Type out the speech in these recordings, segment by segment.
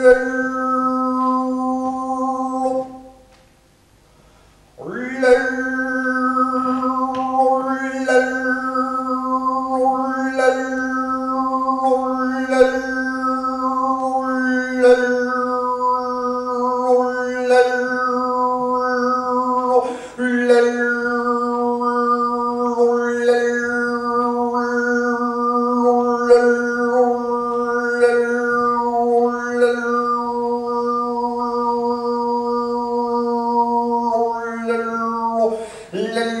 Hallelujah. la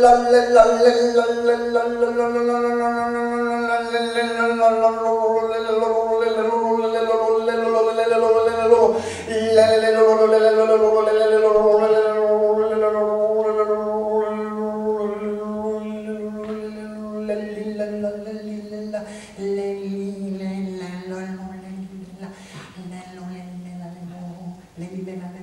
Let me, let me, let me.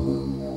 Hallelujah.